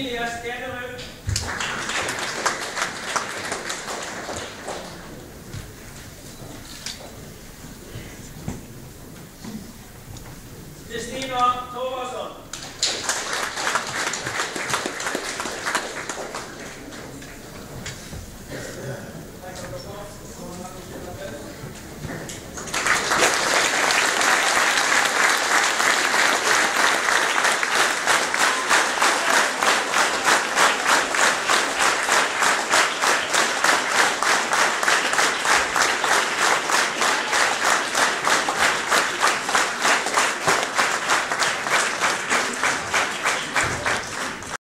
Elias Erderö. Christina Thorvarsson.